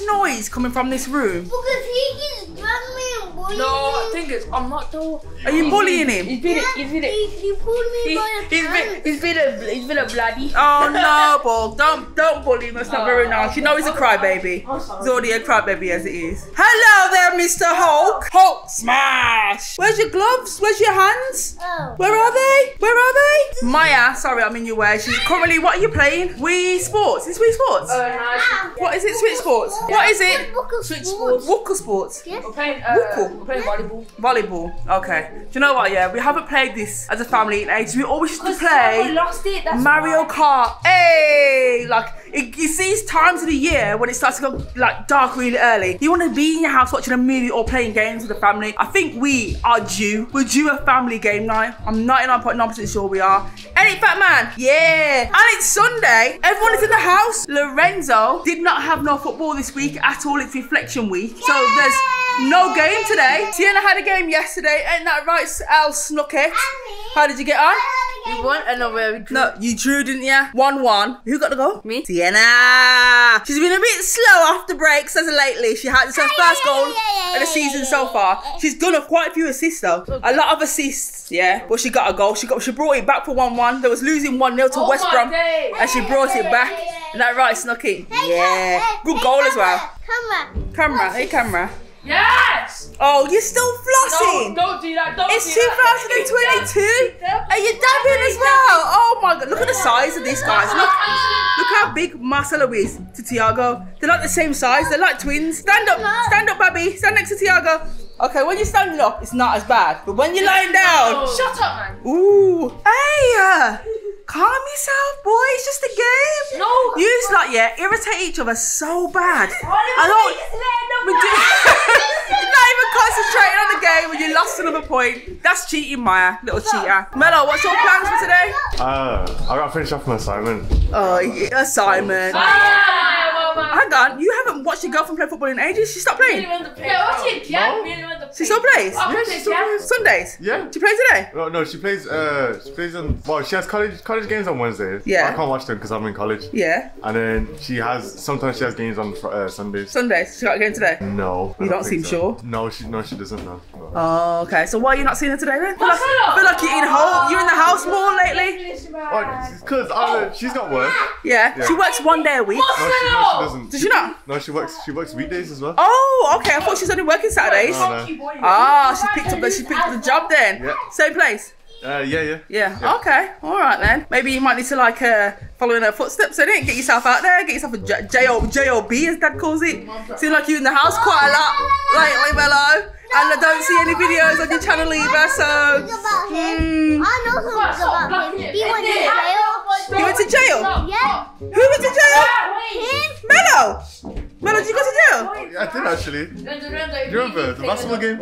noise coming from this room? Because he just dragged me and bullied No, I think it's. I'm not sure. Are you bullying him? He's been. a- He's been. a- He, he pulled me he- by the He's been. pants. He's been a. He's been a bloody. Oh no, Paul! Don't don't bully him. That's not very nice. You know he's a crybaby. I'm. He's already a crybaby as it is. Hello there, Mr. Hulk. Hulk smash. Where's your gloves? Where's your hands? Oh. Where are they? Where are they? Maya, sorry, I'm in your way. She's currently. What are you playing? Wii Sports. Is Wii Sports? Uh, no, what is it? Switch Sports. What is it? Book Switch sports. Wooker Sports. Yes. we're playing. Uh, Woohoo. We're playing volleyball. Volleyball. Okay. Do you know what? Yeah, we haven't played this as a family in ages. We always used to I play lost it. That's Mario why. Kart. Hey, like it, you see, it's times of the year when it starts to go like dark really early. You want to be in your house watching a movie or playing games with the family. I think we are due. We're due a family game night. I'm 99.9% sure we are. Ain't it, Fat Man? Yeah. And it's Sunday. Everyone is in the house. Lorenzo did not have no football this week at all. It's reflection week, so there's no game today. Sienna had a game yesterday. Ain't that right, Al Snucket? How did you get on? You won and no, we drew. No, you drew, didn't you? 1 1. Who got the goal? Me. Sienna. She's been a bit slow off the breaks as of lately. She had her first goal of the season so far. She's done a, quite a few assists though. A lot of assists, yeah. But she got a goal. She got she brought it back for 1 1. There was losing 1 0 to Oh West Brom. days. And she brought it back. Isn't that right, Snooky? Yeah. Good goal as well. Camera. Camera, hey camera. Yes. Oh, you're still No, flossing. don't do that. Don't It's do that. It's 2022. Are you dabbing as well? Oh my god, look at the size of these guys. Look, look how big Marcelo is to Tiago. They're like the same size. They're like twins. Stand up, stand up, baby. Stand next to Tiago. Okay, when you're standing up, it's not as bad. But when you're lying down, Shut up, man. ooh, hey, uh, calm yourself, boy. It's just a game. No. You just like yeah, irritate each other so bad. I don't. We do. You're not even concentrating on the game when you another point. That's cheating, Maya. Little cheater. Mello, what's your plans for today? Uh, I got to finish off my assignment. Oh, yeah, assignment. Ah, well, man. Hang on, you haven't watched your girlfriend play football in ages. She stopped playing. Yeah, what's it? Yeah, No. really She still plays. Oh, Yeah, okay, she still yeah. plays. Sundays. Yeah. She plays today. No, no, she plays. Uh, she plays on. Well, she has college college games on Wednesdays. Yeah. I can't watch them because I'm in college. Yeah. And then she has sometimes she has games on uh, Sundays. Sundays. She got a game today. No, I You don't think seem sure. No, she no she doesn't know. No. Oh, okay. So why are you not seeing her today then? I feel like, I feel like you're in home. You're in the house more lately. Because uh, she's got work. Yeah. Yeah. She works one day a week. No, she, no, she doesn't. Does she not? No, she works. She works weekdays as well. Oh, okay. I thought she's only working Saturdays. No, no. Ah, she picked up the she picked up the job then. Yeah. Same place. Uh, yeah, yeah. Yeah. Yeah. Okay. All right then. Maybe you might need to like uh, follow in her footsteps, innit? Get yourself out there. Get yourself a J- J-O- J-O-B as Dad calls it. Seem like you in the house quite a lot lately, Mello. And I don't see any videos on your channel either. So about him. Hmm. I know something about him. He went to jail. you went to jail. Yeah. Who went to jail? Him. Mello. Mello, did you go to jail? I did actually. Do you remember the basketball game?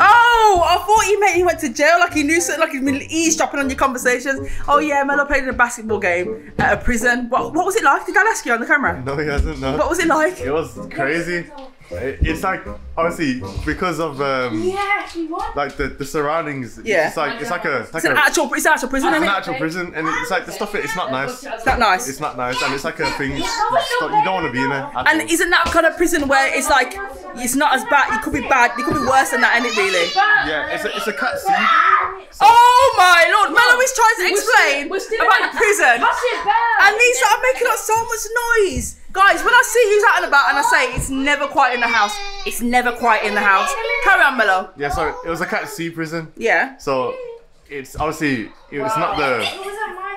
Oh, I thought you meant he went to jail, like he knew, something, like he's been eavesdropping on your conversations. Oh yeah, Mello played in a basketball game at a prison. What, what was it like? Did Dad ask you on the camera? No, he hasn't. No. What was it like? It was crazy. It- It's like obviously because of um, Yeah, she won. like the, the surroundings. it's Yeah. just like it's like a it's like It's an a, actual, it's an actual prison, it's isn't an it? actual prison, and it's like the stuff. It's not nice. It's not nice. It's not nice, and it's like a thing. You, don't, you don't want to be in there. at And isn't that kind of prison where it's like it's not as bad? It could be bad. It could be worse than that, isn't it? Really? yeah, it's a it's a cut scene. Oh my lord! Mello is trying to explain we're still about in the prison, That's it, bad. and these are making up so much noise. Guys, when I see who's out and about, and I say it's never quite in the house, it's never quite in the house. Carry on, Mello. Yeah, so it was a cat C prison. Yeah. So it's obviously it's not the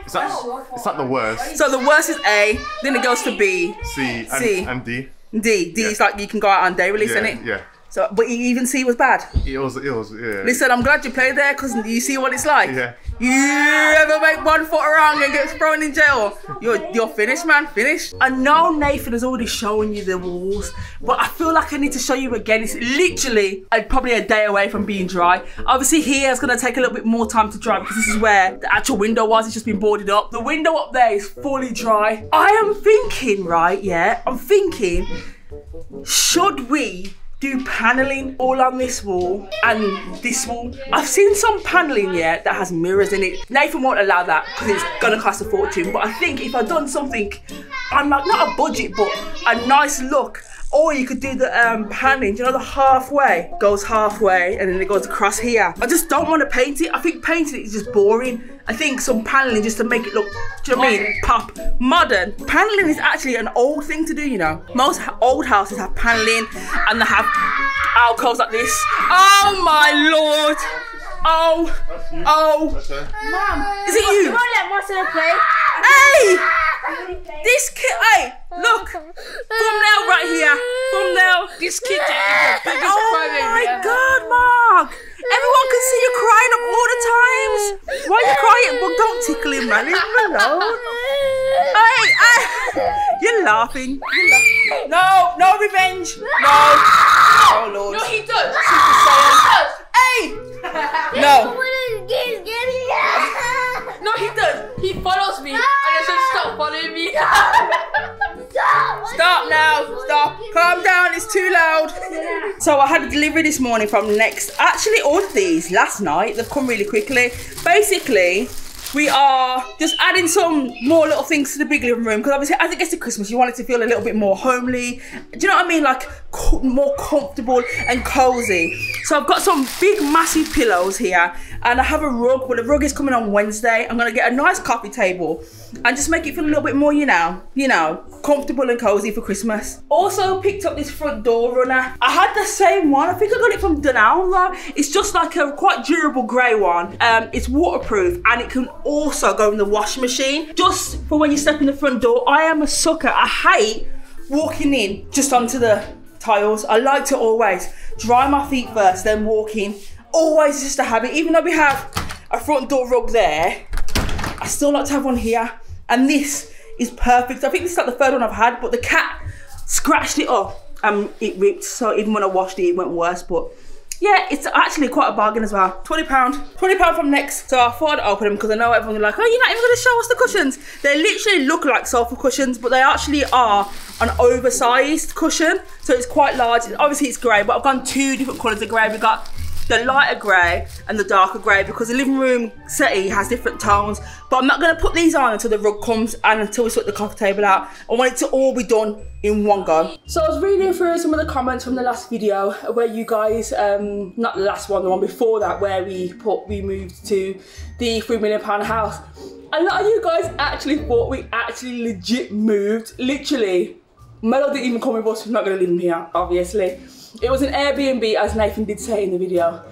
it's not it's not the worst. So the worst is A, then it goes to B, C and, C. and D. D. D is like you can go out on day release, Yeah, isn't it? yeah. So, but you even C was bad. It was it was yeah. Listen, I'm glad you played there because you see what it's like. Yeah. You ever make one foot wrong and get thrown in jail, you're you're finished, man. Finished. I know Nathan has already shown you the walls, but I feel like I need to show you again. It's literally uh, probably a day away from being dry. Obviously, here it's gonna take a little bit more time to dry because this is where the actual window was. It's just been boarded up. The window up there is fully dry. I am thinking, right? Yeah, I'm thinking should we do paneling all on this wall and this wall? I've seen some paneling, yeah, that has mirrors in it. Nathan won't allow that because it's gonna cost a fortune. But I think if I'd done something on like not a budget but a nice look Or you could do the um, paneling, you know, the halfway goes halfway and then it goes across here. I just don't want to paint it. I think painting it is just boring. I think some paneling just to make it look, do you know what I mean? Pop. Modern. Paneling is actually an old thing to do, you know. Most old houses have paneling and they have alcoves like this. Oh my lord. Oh, oh. Mom, Is it you? won't let Marcel play. Hey! This kid, hey, look, thumbnail right here, thumbnail. This kid is the biggest Oh my ever. God, Mark! Everyone can see you crying up all the times. Why are you crying? But don't tickle him, man. Leave him alone. Hey, hey, you're laughing. You're laughing. No, no revenge. No. Oh Lord. No, he does. Hey. No. No, he does. He follows me and then says, stop following me. Stop now. Stop. Calm down. It's too loud. So I had a delivery this morning from Next. Actually ordered these last night. They've come really quickly. Basically, we are just adding some more little things to the big living room because obviously as it gets to Christmas, you want it to feel a little bit more homely. Do you know what I mean? Like co- more comfortable and cozy. So I've got some big, massive pillows here, and I have a rug. Well, the rug is coming on Wednesday. I'm gonna get a nice coffee table and just make it feel a little bit more, you know, you know, comfortable and cozy for Christmas. Also picked up this front door runner. I had the same one. I think I got it from Dunelm. It's just like a quite durable grey one. Um, it's waterproof and it can also go in the washing machine. Just for when you step in the front door. I am a sucker. I hate walking in just onto the tiles. I like to always dry my feet first, then walk in. Always just a habit. Even though we have a front door rug there, I still like to have one here. And this is perfect. I think this is like the third one I've had, but the cat scratched it off and it ripped. So even when I washed it, it went worse. But yeah, it's actually quite a bargain as well. £20. £20 from Next. So I thought I'd open them because I know everyone's like, oh, you're not even going to show us the cushions. They literally look like sofa cushions, but they actually are an oversized cushion. So it's quite large. Obviously it's grey, but I've gone two different colours of grey. We've got the lighter grey and the darker grey because the living room settee has different tones. But I'm not going to put these on until the rug comes and until we sort the coffee table out. I want it to all be done in one go. So I was reading through some of the comments from the last video where you guys, um, not the last one, the one before that, where we put we moved to the three million pound house. A lot of you guys actually thought we actually legit moved, literally. Mello didn't even come me boss. We're not going to leave him here, obviously. It was an Airbnb, as Nathan did say in the video.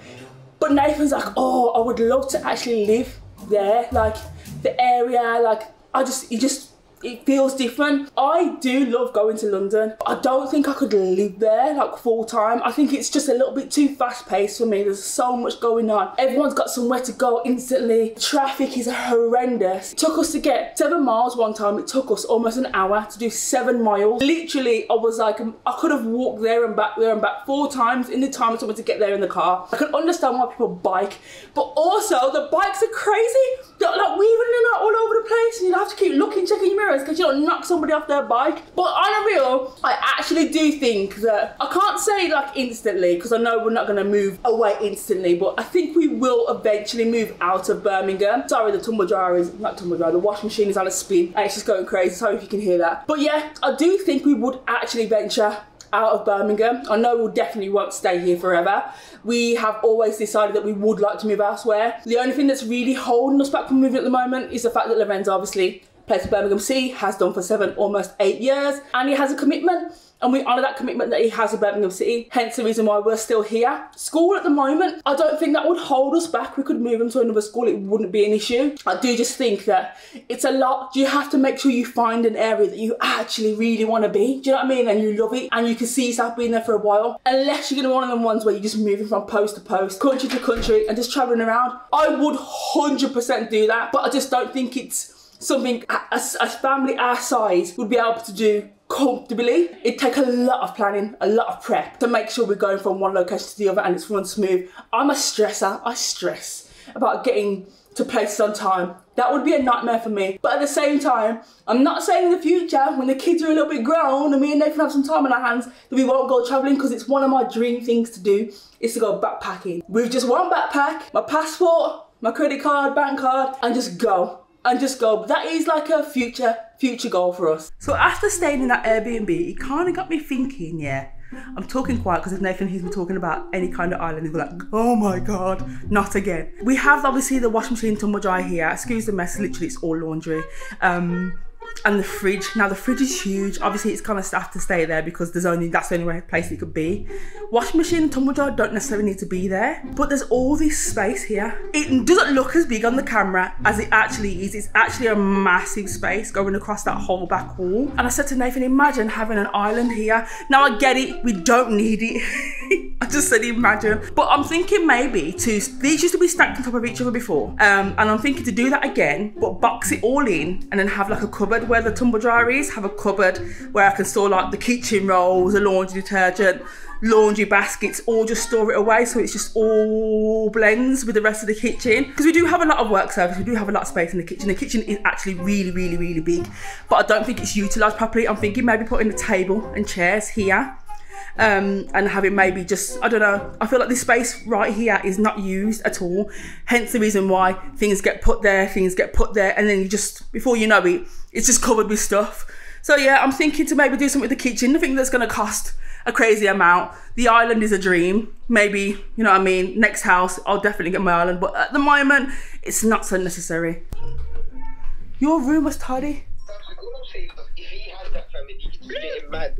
But Nathan's like, oh, I would love to actually live there, like the area, like I just, it just, it feels different. I do love going to London. I don't think I could live there like full time. I think it's just a little bit too fast paced for me. There's so much going on. Everyone's got somewhere to go instantly. Traffic is horrendous. It took us to get seven miles one time. It took us almost an hour to do seven miles. Literally, I was like, um, I could have walked there and back, there and back four times in the time it took me to get there in the car. I can understand why people bike, but also the bikes are crazy. They're like weaving in and all over the place, and you have to keep looking, checking your because you don't knock somebody off their bike. But on a real, I actually do think that I can't say like instantly because I know we're not going to move away instantly, but I think we will eventually move out of Birmingham. Sorry, the tumble dryer is not tumble dryer. The washing machine is on a spin, and it's just going crazy. Sorry if you can hear that. But yeah, I do think we would actually venture out of Birmingham. I know we definitely won't stay here forever. We have always decided that we would like to move elsewhere. The only thing that's really holding us back from moving at the moment is the fact that Lorenzo obviously plays for Birmingham City, has done for seven, almost eight years, and he has a commitment. And we honour that commitment that he has with Birmingham City, hence the reason why we're still here. School at the moment, I don't think that would hold us back. We could move him to another school, it wouldn't be an issue. I do just think that it's a lot. You have to make sure you find an area that you actually really want to be. Do you know what I mean? And you love it, and you can see yourself being there for a while. Unless you're gonna be one of them ones where you're just moving from post to post, country to country, and just travelling around. I would 100% do that, but I just don't think it's something a, a, family our size would be able to do comfortably. It'd take a lot of planning, a lot of prep to make sure we're going from one location to the other and it's run smooth. I'm a stresser. I stress about getting to places on time. That would be a nightmare for me. But at the same time, I'm not saying in the future, when the kids are a little bit grown and me and Nathan have some time on our hands, that we won't go travelling because it's one of my dream things to do, is to go backpacking. With just one backpack, my passport, my credit card, bank card, and just go and just go. That is like a future future goal for us. So after staying in that Airbnb, it kind of got me thinking. Yeah, I'm talking quiet because if Nathan hears me talking about any kind of island, he's like, oh my god, not again. We have obviously the washing machine tumble dry here. Excuse the mess, literally it's all laundry. Um, and the fridge. Now the fridge is huge. Obviously, it's kind of have to stay there because there's only that's the only place it could be. Washing machine tumble dryer don't necessarily need to be there, but there's all this space here. It doesn't look as big on the camera as it actually is. It's actually a massive space going across that whole back wall. And I said to Nathan, imagine having an island here. Now I get it. We don't need it. I just said imagine, but I'm thinking maybe to these used to be stacked on top of each other before, um, and I'm thinking to do that again, but box it all in and then have like a cupboard where the tumble dryer is. Have a cupboard where I can store like the kitchen rolls, the laundry detergent, laundry baskets, all just store it away so it's just all blends with the rest of the kitchen. Because we do have a lot of work service, we do have a lot of space in the kitchen. The kitchen is actually really, really, really big, but I don't think it's utilised properly. I'm thinking maybe putting a table and chairs here um, and having maybe just I don't know. I feel like this space right here is not used at all. Hence the reason why things get put there, things get put there, and then you just before you know it, it's just covered with stuff. So yeah, I'm thinking to maybe do something with the kitchen. Nothing that's gonna cost a crazy amount. The island is a dream. Maybe you know what I mean. Next house, I'll definitely get my island, but at the moment, it's not so necessary. Your room was tidy. If he has that family, it's getting mad.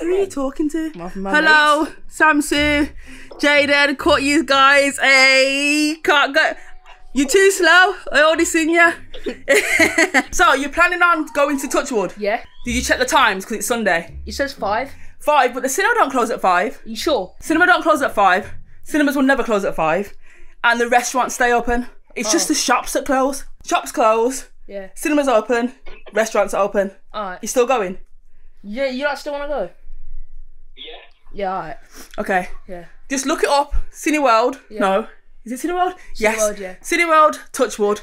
Who are you talking to? Hello, Samsu, Jaden, caught you guys. Hey, can't go. You too slow. I already seen you. so you're planning on going to Touchwood? Yeah. Did you check the times because it's Sunday? It says five. Five, but the cinema don't close at five. You sure? Cinema don't close at five. Cinemas will never close at five, and the restaurants stay open. It's just oh. the shops that close. Shops close. Yeah. Cinemas open. Restaurants are open. Alright. You still going? Yeah, you like still wanna go? Yeah. Yeah, alright. Okay. Yeah. Just look it up. Cineworld. No. Is it Cineworld? Yes. Cineworld, yeah. Cineworld, Touchwood.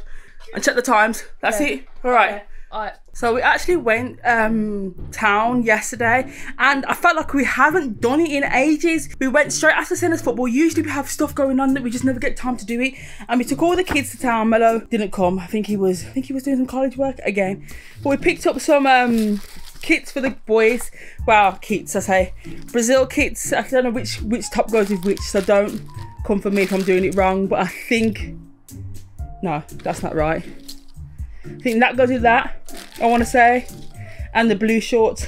And check the times. That's Yeah. it. All right. Okay. Alright. So we actually went um town yesterday and I felt like we haven't done it in ages. We went straight after Sienna's football. Usually we have stuff going on that we just never get time to do it. And we took all the kids to town. Mello didn't come. I think he was I think he was doing some college work again. But we picked up some um kits for the boys. Wow, kits I say. Brazil kits. I don't know which which top goes with which, so don't come for me if I'm doing it wrong. But I think no, that's not right. I think that goes with that, I want to say. And the blue shorts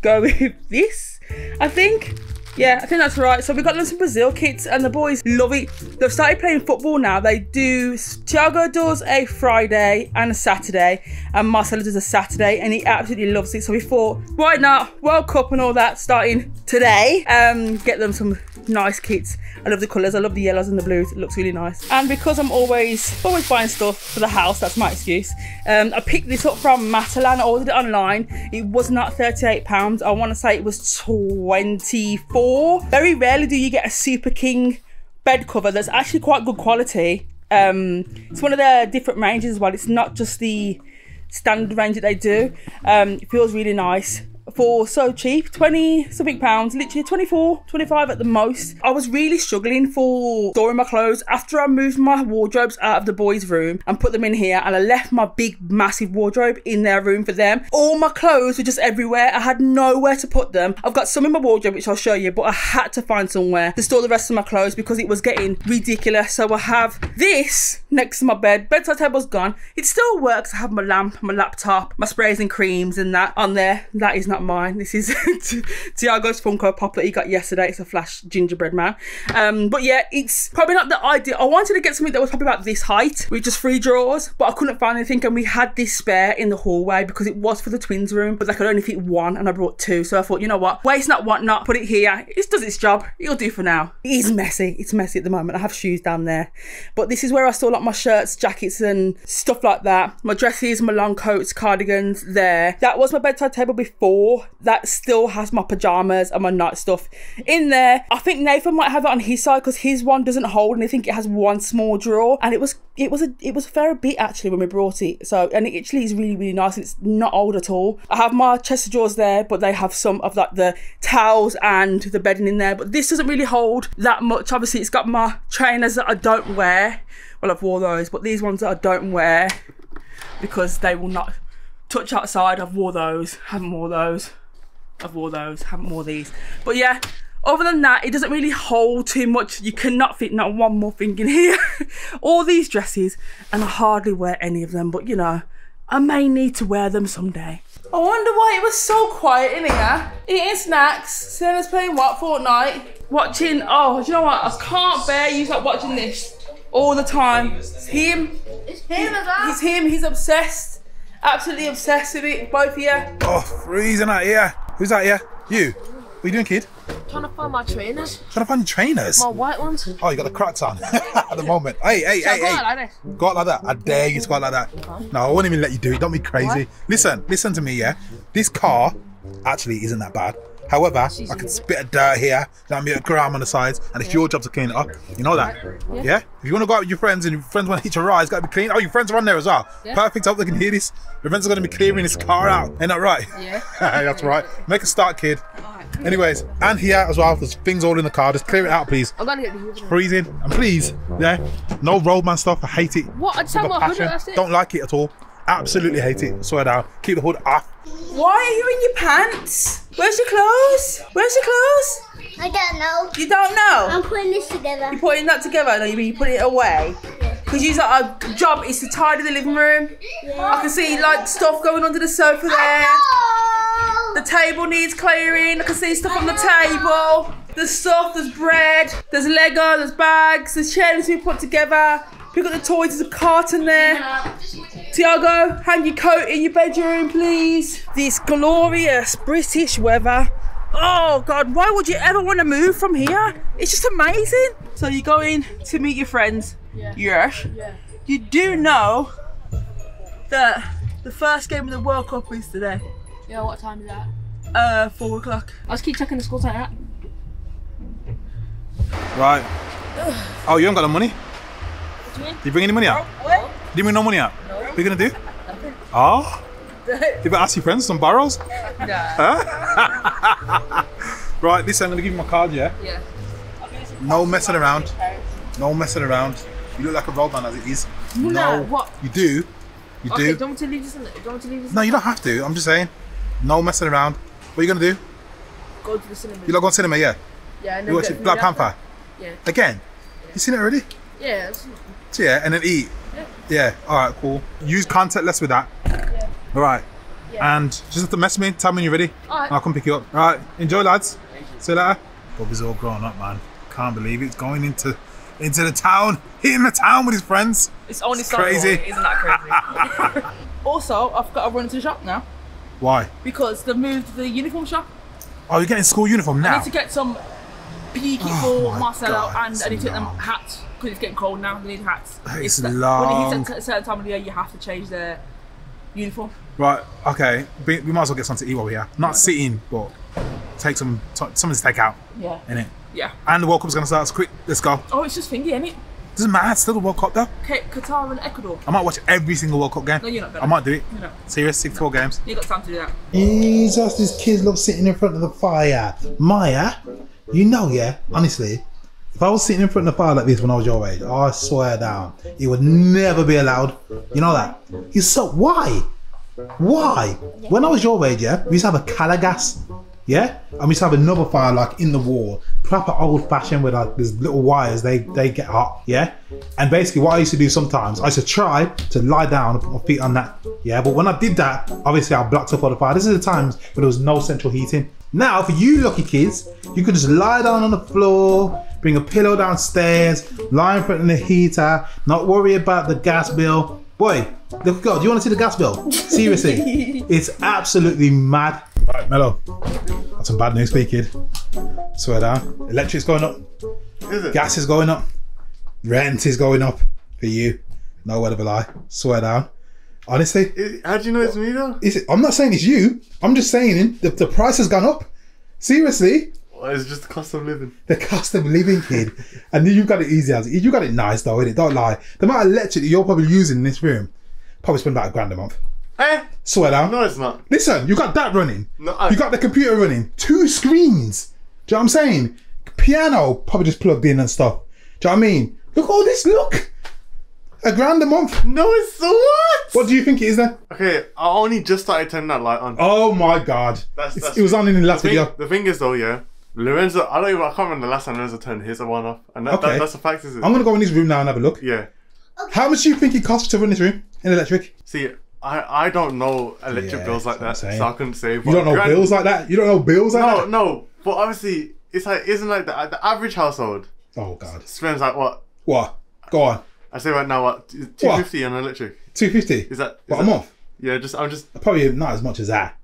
go with this, I think. Yeah, I think that's right. So we got them some Brazil kits and the boys love it. They've started playing football now. They do, Tiago does a Friday and a Saturday and Marcelo does a Saturday and he absolutely loves it. So we thought, why not? World Cup and all that starting today. Um, Get them some nice kits. I love the colours. I love the yellows and the blues. It looks really nice. And because I'm always always buying stuff for the house, that's my excuse. Um, I picked this up from Matalan. I ordered it online. It was not 38 pounds. I want to say it was 24. Very rarely do you get a Super King bed cover that's actually quite good quality. Um, it's one of their different ranges as well. It's not just the standard range that they do. Um, it feels really nice for so cheap 20 something pounds literally 24 25 at the most. I was really struggling for storing my clothes after i moved my wardrobes out of the boys room and put them in here and i left my big massive wardrobe in their room for them. All my clothes were just everywhere. I had nowhere to put them. I've got some in my wardrobe which i'll show you but i had to find somewhere to store the rest of my clothes because it was getting ridiculous. So i have this next to my bed. Bedside table's gone. It still works. I have my lamp my laptop my sprays and creams and that on there. That is not mine. This is Tiago's Funko Pop that he got yesterday. It's a Flash gingerbread man. Um, but yeah, it's probably not the idea. I wanted to get something that was probably about this height with just three drawers, but I couldn't find anything. And we had this spare in the hallway because it was for the twins room, but they could only fit one, and I brought two. So I thought, you know what, waste not, want not. Put it here. It does its job. It'll do for now. It is messy. It's messy at the moment. I have shoes down there, but this is where I store like my shirts, jackets, and stuff like that. My dresses, my long coats, cardigans. There. That was my bedside table before that still has my pajamas and my night stuff in there. I think Nathan might have it on his side because his one doesn't hold and I think it has one small drawer and it was it was a it was a fair bit actually when we brought it. So and it actually is really really nice. It's not old at all. I have my chest of drawers there, but they have some of like the towels and the bedding in there. But this doesn't really hold that much. Obviously, it's got my trainers that I don't wear. Well, I've wore those, but these ones that I don't wear because they will not touch outside. I've wore those, haven't wore those. I've wore those, haven't wore these. But yeah, other than that, it doesn't really hold too much. You cannot fit not one more thing in here. All these dresses, and I hardly wear any of them, but you know, I may need to wear them someday. I wonder why it was so quiet in here. Eating snacks, Sarah's playing what, Fortnite? Watching, oh, do you know what? I can't bear you like watching this all the time. It's him. It's him as well. He's him, he's obsessed. Absolutely obsessed with it, both of you. Oh, freezing out here. Who's out here? You? What are you doing, kid? trying to find my trainers. Trying to find trainers. My white ones. Oh, you got the cracks on at the moment. Hey, hey, hey, Go hey. on, like this. Go out like that. I dare you to go out like that. No, I won't even let you do it. Don't be crazy. Listen, listen to me, yeah? This car actually isn't that bad. However, I can spit a dirt here, down me a gram on the sides, and it's your job to clean it up. You know that? Yeah? If you want to go out with your friends and your friends want to hit your ride, it's got to be clean. Oh, your friends are on there as well. Perfect. I hope they can hear this. Your friends are going to be clearing this car out. Ain't that right? Yeah. That's right. Make a start, kid. Anyways, and here as well, there's things all in the car. Just clear it out, please. I'm gonna get these. Freezing. And please, yeah, no roadman stuff. I hate it. What? I just have my hood. That's it. Don't like it at all. Absolutely hate it. Swear down. Keep the hood off. Why are you in your pants? Where's your clothes? Where's your clothes? I don't know. You don't know? I'm putting this together. You're putting that together, no, you mean you put it away? Because you like our job is to tidy the living room. Yeah. I can see like stuff going under the sofa there. Oh! The table needs clearing. I can see stuff on the table. There's stuff, there's bread, there's Lego, there's bags, there's chairs we put together. Pick up the toys, there's a carton there. Tiago, hang your coat in your bedroom, please. This glorious British weather. Oh God, why would you ever want to move from here? It's just amazing. So you're going to meet your friends. Yeah. Yes. Yeah. You do know that the first game of the World Cup is today. Yeah. What time is that? Uh, four o'clock. I'll just keep checking the school time out. Right. Oh, you haven't got the money? What do you mean? You bring any money out? What? You bring no money out? What are you gonna do? Oh. You better ask your friends some barrels. Huh? right, listen, I'm gonna give you my card, yeah? Yeah. No messing around. No messing around. You look like a roadman as it is. No, what? You do. You Okay. do. Do you want to leave this in? Do you want to leave this? No, you don't have to. I'm just saying. No messing around. What are you gonna do? Go to the cinema. You lot go to cinema, yeah? yeah. And You watch it, Black. Panther? Yeah. Again? You seen it already? Yeah. So, yeah, and then eat. Yeah. All right, cool. Use contactless with that. All right. And just have to mess me. Tell me when you're ready. All right. I'll come pick you up. All right. Enjoy, lads. See you later. Bobby's all grown up, man. Can't believe it. He's going into into the town, hitting the town with his friends. It's only It's crazy. Isn't that crazy? also, I've got to run to the shop now Why? because they've moved the uniform shop. Oh, you're getting school uniform now. I need to get some PE kit Oh for Marcelo God, and it's I need to get them hats because it's getting cold now. They need hats. It's that- long. When it hits a certain time of the year, you have to change their uniform. Right. Okay. We, we might as well get something to eat while we're here. Not sitting, but take some t- something to take out Yeah. in it. Yeah. And the World Cup's gonna start. So quick. Let's go. Oh, it's just thingy, isn't it? Doesn't matter. It's still the World Cup though. K- Qatar and Ecuador. I might watch every single World Cup game. No, you're not gonna. I might do it. You know, Serious, six four games. you got time to do that. Jesus, these kids love sitting in front of the fire. Maya, you know, yeah, honestly, if I was sitting in front of the fire like this when I was your age, I swear down, it would never be allowed. You know that? You so why? Why? When I was your age, yeah, we used to have a Calor gas, yeah, and we to have another fire like in the wall, proper old fashioned with like these little wires. They they get hot, yeah. And basically, what I used to do sometimes, I used to try to lie down and put my feet on that, yeah. But when I did that, obviously I blocked up all the fire. This is the times where there was no central heating. Now, for you lucky kids, you could just lie down on the floor, bring a pillow downstairs, lie in front of the heater, not worry about the gas bill. Boy, look, God, do you want to see the gas bill? Seriously, it's absolutely mad. Right, Mello, got some bad news for you, kid. Swear down, electric's going up, Is it? gas is going up, rent is going up for you. No word of a lie. Swear down. Honestly, Is- How do you know it's me though? is it, I'm not saying it's you. I'm just saying the, the price has gone up. Seriously, Well, it's just the cost of living. the cost of living, kid. and you got it easy as you got it nice though, innit? Don't lie. The amount of electric that you're probably using in this room, probably spend about a grand a month. Eh? Swear down. No, it's not. Listen, you got that running. No, I- you got the computer running. Two screens. Do you know what I'm saying? Piano probably just plugged in and stuff. Do you know what I mean? Look all this. Look. A grand a month. No, it's the what? What do you think it is then? Okay, I only just started turning that light on. Oh my god. That's- that's- it was on in the last the, thing, video. the thing is though, yeah, Lorenzo. I don't even. I can't remember the last time Lorenzo turned his one off, and that, Okay. that, that's the fact. Is it? I'm gonna go in his room now and have a look. yeah. How much do you think it costs to run this room in electric? See, I I don't know electric Yeah, bills like that, so I saying. couldn't say. You don't know grand- bills like that? You don't know bills like No, that? no. But obviously, it's like isn't like the, the average household Oh god. spends like what? What? Go on. I say right now what two fifty on electric. Two fifty. Is that is What a that- month? Yeah, just I'm just Probably not as much as that.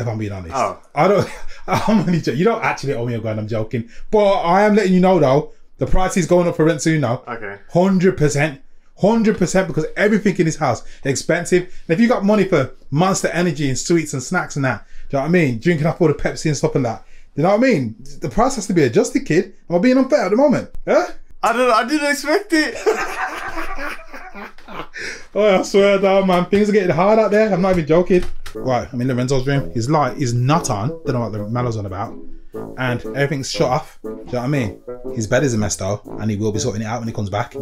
If I'm being honest. Oh. I don't. I'm only. jo- You don't actually owe me a grand. I'm joking. But I am letting you know though. The price is going up for rent soon now. okay. Hundred percent. Hundred percent because everything in this house is expensive. And if you got money for Monster Energy and sweets and snacks and that, do you know what I mean? Drinking up all the Pepsi and stuff and that. You know what I mean? The price has to be adjusted, kid. Am I being unfair at the moment? Yeah? I don't. I didn't expect it. Oh, I swear down, man. Things are getting hard out there. I'm not even joking. Right, I'm in Lorenzo's room. His light is not on. Don't know what the Mello's on about. And everything's shut off. Do you know what I mean? His bed is a mess though, and he will be sorting it out when he comes back.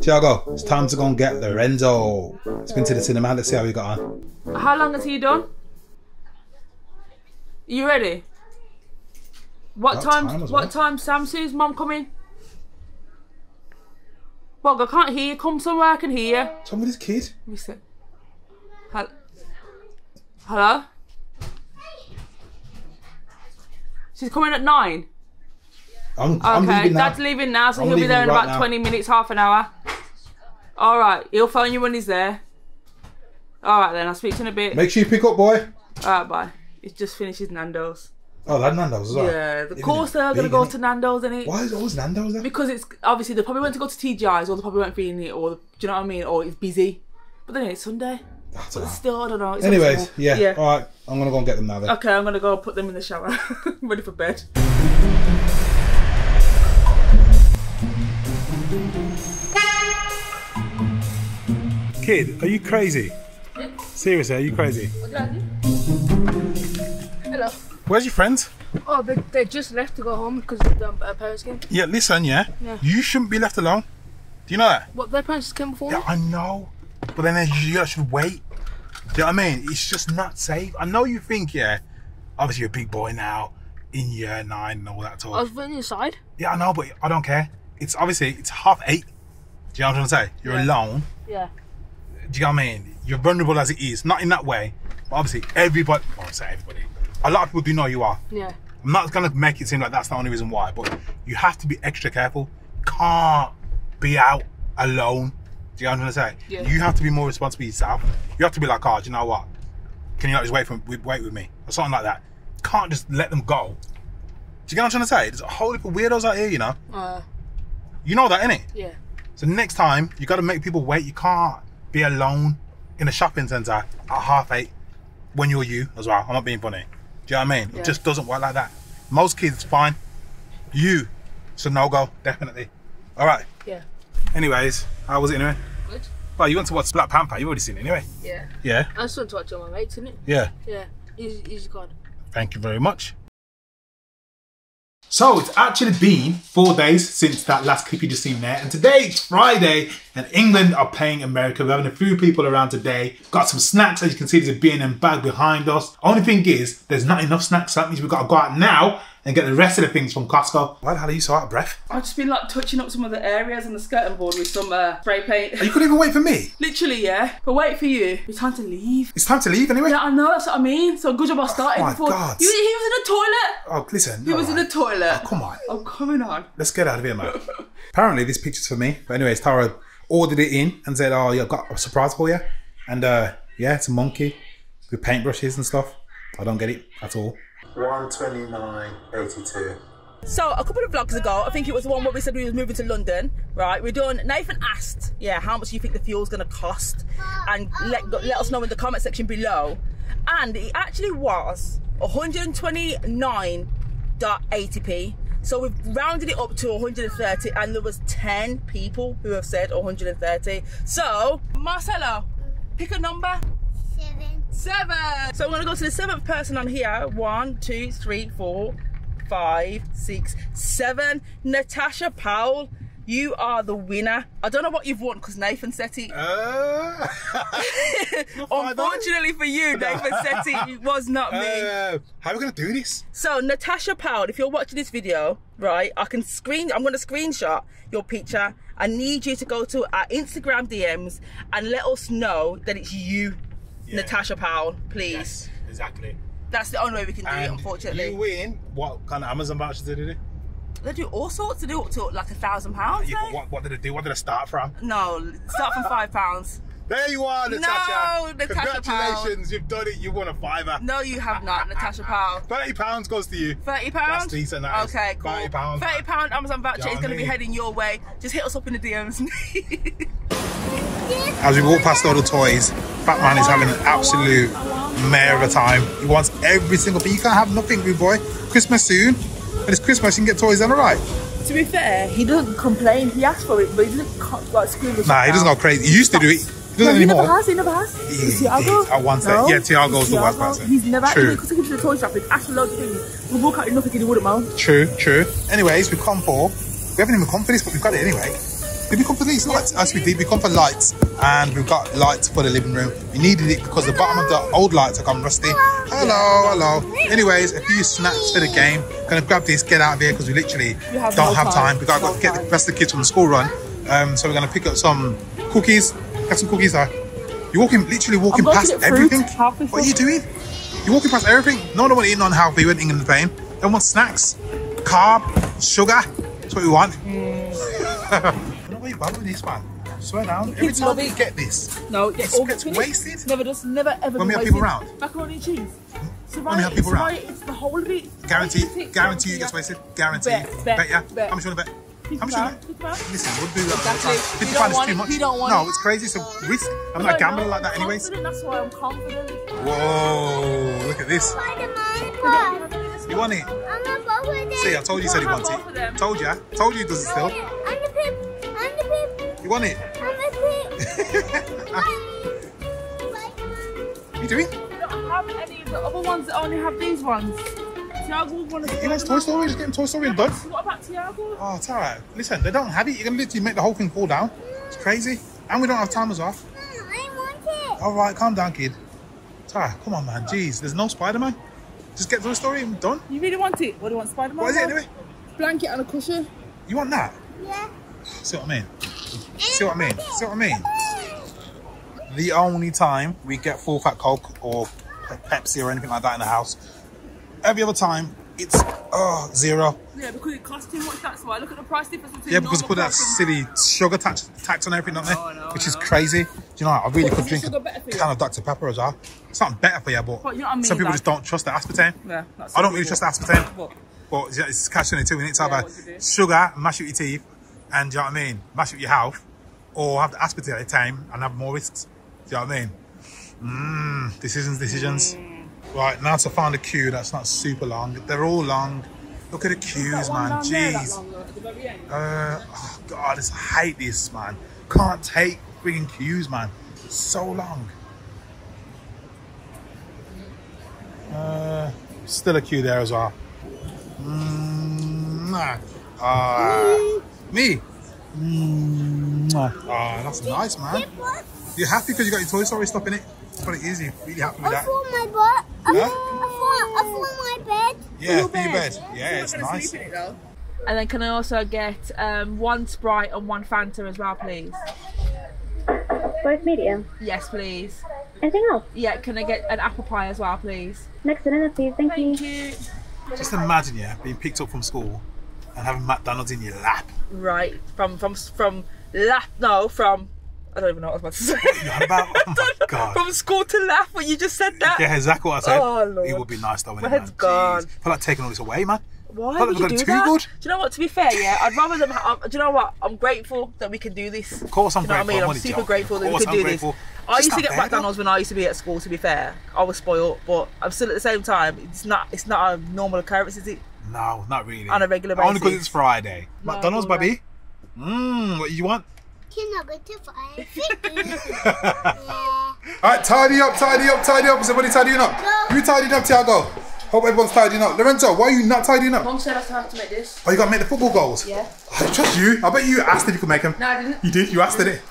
Tiago, it's time to go and get Lorenzo. It's been to the cinema. Let's see how he got on. How long has he done? You ready? What About time? time what well. time? Sam Sue's mum coming? Well, I can't hear you. Come somewhere I can hear you. What's wrong with this kid? Let me see. Hel- Hello? She's coming at nine. I'm, I'm Okay, leaving now. Dad's leaving now, so I'm he'll be there in right about now. 20 minutes, half an hour. Alright, he'll phone you when he's there. Alright then, I'll speak to you in a bit. Make sure you pick up, boy. Alright, bye. He's just finished his Nando's. Oh, that Nando's as well. Yeah, of Isn't course they're gonna go to Nando's, innit? Why is it always Nando's there? Because it's obviously they probably went to go to TGI's or they probably weren't feeling it or do you know what I mean? Or it's busy. But then it's Sunday. That's all right. Still, I don't know. It's Anyways, yeah. Yeah. All right, I'm gonna go and get them now. Then. Okay, I'm gonna go put them in the shower. Ready for bed. Kid, are you crazy? Seriously, are you crazy? Hello. Where's your friends? Oh, they, they just left to go home because of the uh, parents came. Yeah, listen, yeah? Yeah. You shouldn't be left alone. Do you know that? What, their parents just came before Yeah, me? I know. But then you you should wait. Do you know what I mean? It's just not safe. I know you think, yeah, obviously you're a big boy now, in year nine and all that talk. I was waiting inside. Yeah, I know, but I don't care. It's obviously, it's half eight. Do you know what I'm trying to say? You're Yeah. alone. Yeah. Do you know what I mean? You're vulnerable as it is. Not in that way. But obviously, everybody, I won't say everybody. A lot of people do know you are. Yeah. I'm not gonna make it seem like that's the only reason why, but you have to be extra careful. Can't be out alone. Do you know what I'm trying to say? Yeah. You have to be more responsible yourself. You have to be like, oh, do you know what? Can you not just wait for wait with me or something like that? Can't just let them go. Do you get what I'm trying to say? There's a whole heap of weirdos out here, you know. Uh, You know that, innit? yeah. So next time you got to make people wait. You can't be alone in a shopping centre at half eight when you're you as well. I'm not being funny. Do you know what I mean? Yeah. It just doesn't work like that. Most kids fine. You, it's a no go definitely. All right. Yeah. Anyways, how was it anyway? Good. Well, you went to watch Black Panther. You've already seen it anyway. Yeah. Yeah. I just went to watch all my mates, innit? Yeah. Yeah. Easy, easy gone. Thank you very much. So it's actually been four days since that last clip you just seen there, and today it's Friday, and England are playing America. We're having a few people around today. Got some snacks, as you can see, there's a B&M bag behind us. Only thing is, there's not enough snacks. That means we've got to go out now and get the rest of the things from Costco. Why the hell are you so out of breath? I've just been like touching up some of the areas on the skirting board with some uh, spray paint. You couldn't even wait for me. Literally, yeah. But wait for you. It's time to leave. It's time to leave anyway. Yeah, I know, that's what I mean. So good job I started my before. God. He, he was in the toilet. Oh, listen. He was in the toilet. Oh, come on. I'm coming on. Let's get out of here, man. Apparently, this picture's for me. But anyways, Tara ordered it in and said, "Oh, yeah, I've got a surprise for you." And uh, yeah, it's a monkey with paintbrushes and stuff. I don't get it at all. One twenty nine eighty two. So a couple of vlogs ago, I think it was the one where we said we was moving to London, right? We're done. Nathan asked, yeah, how much do you think the fuel's gonna cost, and let let us know in the comment section below. And it actually was 129.80p. So we've rounded it up to 130, and there was 10 people who have said 130. So Marcelo, pick a number. Seven. Seven. So I'm gonna go to the seventh person on here. One, two, three, four, five, six, seven. Natasha Powell. You are the winner. I don't know what you've won because Nathan set it. Uh, Unfortunately for you, Nathan set it. It was not me. uh, how are we gonna do this? So Natasha Powell, if you're watching this video, right, I can screen. I'm going to screenshot your picture. I need you to go to our Instagram DMs and let us know that it's you, Natasha Powell, please. Yes, exactly. That's the only way we can do it, And unfortunately. you win. What kind of Amazon vouchers did do? They do all sorts. They do up to like a thousand pounds. Yeah, what, what did they do? What did I start from? No, start from five pounds. There you are, Natasha. No, Natasha Congratulations, you've done it. You won a fiver. No, you have not, Natasha Powell. Thirty pounds goes to you. Thirty pounds. That's decent, that okay, cool. £30 pounds. Thirty pound Amazon voucher is going to be heading your way. Just hit us up in the DMs. As we walk past all the toys, Batman is having an absolute mare of a time. He wants every single thing. You can't have nothing, big boy. Christmas soon. But it's Christmas, you can get toys then, alright? to be fair, he doesn't complain. He asks for it, but he doesn't like scream. the Nah, he doesn't go crazy. He used to do it. He doesn't he anymore. never has. He never has. Tiago? at one stage. Yeah, Tiago's the worst person. He's never True. actually because he goes to the toy shop. He's actually loads of things. We walk out with nothing and he wouldn't mind. True, true. Anyways, we've come for. We haven't even come for this, but we've got it anyway. Did we come for these lights? As we did, we come for lights, and we've got lights for the living room. We needed it because the bottom of the old lights have gone rusty. Hello, hello. Anyways, a few snacks for the game. Gonna grab this, get out of here because we literally have don't no have time. time. We gotta No get the time. rest of the kids from the school run. Um, so we're gonna pick up some cookies. Get some cookies there. You're walking, literally walking past fruit, everything. What are you doing? You're walking past everything. No one want eating unhealthy. We're eating in the pain. They want snacks, carb, sugar. That's what we want. I don't you bother with this, man. Swear down. Every time love we it. get this, No, it all gets finished. wasted. Never does. Never ever. When we have people wasted. round? Macaroni and cheese. Hmm? So When we have people so round? right, It's the whole of it. Guarantee, Take- guarantee it gets wasted. Guarantee. Bet, bet, yeah. bet. How much you want to bet? How much you want to bet? Fifty pound? Listen, we'll do that all Exactly. time. You Fifty don't pounds is too much. don't want no, it. it's crazy. It's a risk. I'm I not know, gambling like that, anyways. That's why I'm confident. Whoa! Look at this. You want it? I'm a boss. See, I told you, you said you Can't want have both of them. it. Told you. Told you he does it still. Want it? I'm the pip. Spider-Man. You doing? We don't have any of the other ones that only have these ones. Tiago would want to. He wants Toy Story. Just get him Toy Story and done. What about Tiago? Oh, it's alright. Listen, they don't have it. You're gonna literally make the whole thing fall down. It's crazy. And we don't have time as well. I want it. Alright, calm down, kid. Alright. Come on, man. Jeez, there's no Spider Man. Just get Toy Story and done. You really want it? What do you want, Spider-Man? What is it anyway? Blanket and a cushion. You want that? Yeah. See what I mean? See what I mean? See what I mean? The only time we get full fat Coke or Pepsi or anything like that in the house, every other time it's oh zero. Yeah, because it costs too much. That's why. Look at the price difference between Yeah, because put that silly sugar tax, tax on everything, don't they? know, I Which is crazy. Do you know what? I really But could drink a can of Dr. Pepper as well. It's not better for you, but, But you know I mean, some people like- just don't trust the aspartame. Yeah, that's I don't really trust want. aspartame. But But it's, it's catch 22. We need to have Yeah, a what you do. sugar, mash up your teeth, and do you know what I mean? Mash up your health, or have the hospital at the time and have more risks. Do you know what I mean? Mmm, decisions, decisions. Mm. Right, now to find a queue that's not super long. They're all long. Look at the queues, man. down there, that Jeez. uh, at the very end. Uh, oh God, I hate this, man. Can't take frigging queues, man. So long. Uh, still a queue there as well. Mm, nah. Uh, me. Mm, nah. Ah, that's nice, man. What? You happy because you got your Toy Story stuff in it? Got it easy. Really happy with I that. found my butt. I Huh? found, I found my bed. Yeah, Your for your bed. bed. Yeah, it's nice. And then can I also get um, one Sprite and one Fanta as well, please? Both medium. Yes, please. Anything else? Yeah, can I get an apple pie as well, please? Next to dinner, please. Thank, Thank you. you. Just imagine, yeah, being picked up from school and having McDonald's in your lap. Right, from from from lap. No, from I don't even know what I was about to say. You know about? Oh my God. from school to laugh, but you just said that. Yeah, exactly what I said. Oh, Lord. It would be nice though, wouldn't My it, head's gone. Jeez. I feel like taking all this away, man. Why would you do too that? good. Do you know what? To be fair, yeah, I'd rather them. Ha- do you know what? I'm grateful that we can do this. Of course I'm you know grateful. what I mean? I'm I'm super joking. grateful that we can I'm do grateful. this. I used to get McDonald's when I used to be at school. To be fair, I was spoiled, but I'm still at the same time. It's not. It's not a normal occurrence, is it? No, not really. On a regular basis. Only because it's Friday. McDonald's, you're baby. Mmm, what you want? Can I go to yeah. Alright, tidy up, tidy up, tidy up. Is everybody tidying up? No. You tidying up, Tiago? Hope everyone's tidying up. Lorenzo, why are you not tidying up? Mom said I have to make this. Oh, you gotta make the football goals? Yeah. I trust you. I bet you asked if you could make them. No, I didn't. You did. You asked it.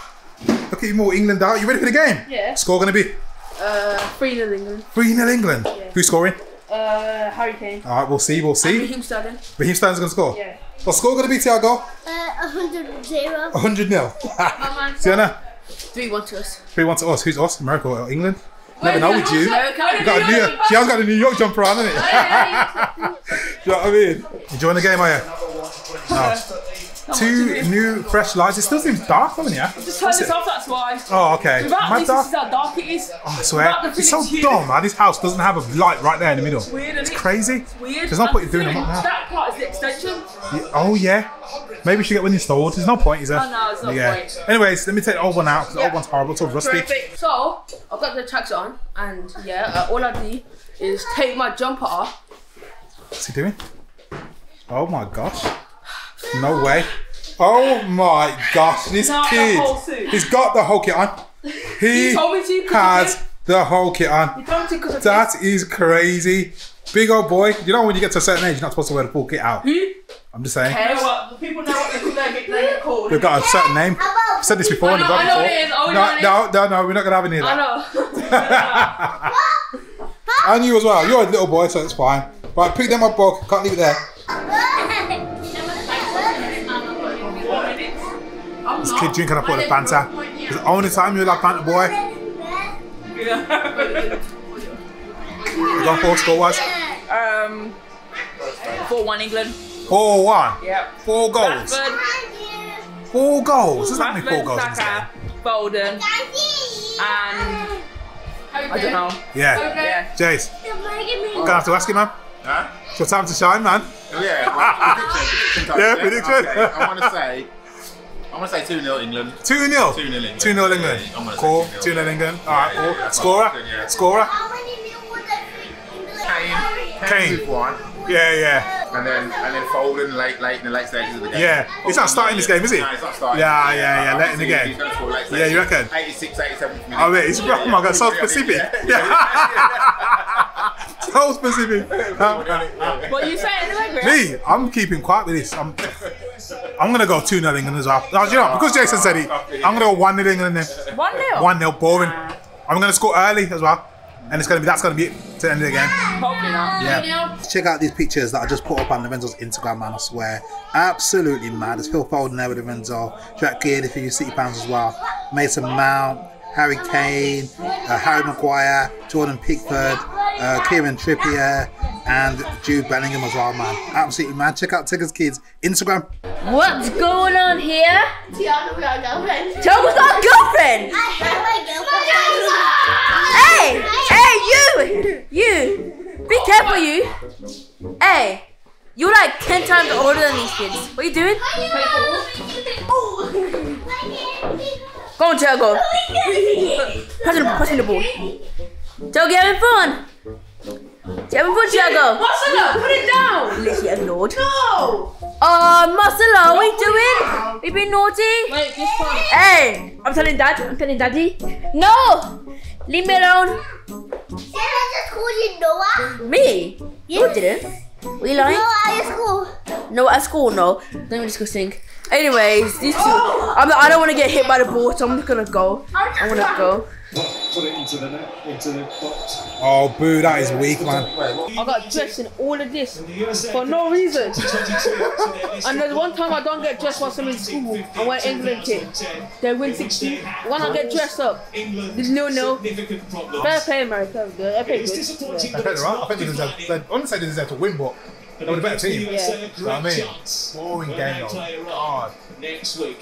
Look at you, more England out. You ready for the game? Yeah. Score gonna be Uh, 3 0 England. three 0 England. Who's scoring? Uh, Harry Kane. All right, we'll see. We'll see. Raheem Sterling. Raheem Sterling's gonna score. Yeah. What's score gonna be, Thiago? Uh, 100 0. 100 0 Sienna, 3 1 to us. three one to us. Who's us? America or England? Never know with you. America. You got a New York, she has got a New York jumper on, hasn't it? Do you know what I mean? Enjoying the game, are you? No. Two new fresh lights. It still seems dark, doesn't it? Yeah. Just turn this off, that's why. Oh, okay. Without My this, dark. this is how dark it is. Oh, I swear. It's so Hue. dumb, man. This house doesn't have a light right there in the middle. It's Weird, It's it? crazy. It's Weird. There's no point in doing And up. That part is the extension. Yeah, Oh, yeah. Maybe we should get one installed. There's no point, is there? Oh, no, there's no yeah. point. Anyways, let me take the old one out because the old one's horrible. It's all rusty. Perfect. So, I've got the tracks on, and yeah, uh, all I do is take my jumper off. What's he doing? Oh my gosh. No way. Oh my gosh. This Not the kid. whole suit. He's got the whole kit on. He He told me to 'cause has the whole kit on. You don't think That is crazy. Big old boy. You know when you get to a certain age, you're not supposed to wear the full kit out. Who? I'm just saying. Hey, what? The people know what they, they, get, they get called. They've got a certain name. I've said this before I in the know- vlog I know before. it is, oh, I know No, no, no, no, we're not gonna have any of I that. know. And you as well. You're a little boy, so it's fine. Right, pick them up, book. Can't leave it there. This kid drinking up all the Fanta. It's the only time you're like Fanta, boy. You gone for score wise? um, 4 1 England. 4 1. Yep. Four goals. Rashford, Four goals. There's not many four goals in this. Saka, Foden, and I don't know. Yeah. Yeah. Jace, gonna have to ask you, man. Huh? It's your time to shine, man. Oh, yeah. well, prediction, prediction Yeah, prediction. Okay. I want to say, I want to say 2 0 England. 2 0. 2-0 England. 2 0 England. Yeah, I'm gonna Cool. 2-0. 2 0 England. Alright, Yeah, cool. yeah, yeah. Scorer? Yeah. Scorer? Kane, Kane. Kane Yeah, yeah. and then and then Foden late, late in the late stages of the game. Yeah. He's not starting this game, is he? No, he's not starting. Yeah, yeah, yeah, I late can in the game. He's going to score late Yeah, you reckon? 86, 87 minutes. I mean, he's, oh my god, so Yeah, specific. yeah, Yeah. so specific. Um, What you saying anyway, me, I'm keeping quiet with this. I'm, I'm gonna go 2 0 England as well. No, you know, because Jason said it, I'm gonna go 1 0 England then. 1 0. 1 0, boring. I'm gonna score early as well. And it's gonna be that's gonna be it to the end of the game. Hopefully not. Yeah. Check out these pictures that I just put up on Lorenzo's Instagram, man. I swear, absolutely mad. It's Phil Foden there with Lorenzo, Jack Gear, if you City fans as well, Mason Mount, Harry Kane, uh, Harry Maguire, Jordan Pickford, uh, Kieran Trippier, and Jude Bellingham as well, man. Absolutely mad. Check out Tekkerz Kids Instagram. What's going on here? Tiana got a girlfriend. Togo's got a girlfriend! I have my girlfriend. Hey! Hey, you! You! Be careful, you! Hey! You're like 10 times older than these kids. What are you doing? Go on, Togo. Passing the, passing the ball. Togo, you having fun? You having fun, Togo? Marcelo, put it down. Literally ignored. No. Oh, Marcelo, what are you doing? You been naughty? Wait, this one. Hey! I'm telling dad. I'm telling daddy. No! Leave me alone. Sarah just called you Noah. Me? You didn't. Were you lying? Noah at school. No, at school, no. Don't even disgusting. Anyways, these two. I'm, I don't want to get hit by the ball, so I'm just gonna go. I'm gonna go. Put it into the net, into the box. Oh, boo, that is weak, man. I got dressed in all of this for no reason. 22 to their list. And there's one time I don't get dressed whilst I'm in school. I wear England kit. They win 16. When I get dressed up, England, There's no, no. significant problems. fair play, America. Good. I play It's good. disappointing. I think they're right. I think they deserve. They, I wouldn't say they deserve to win, but But the better team. You what I mean? Boring game, God. next week.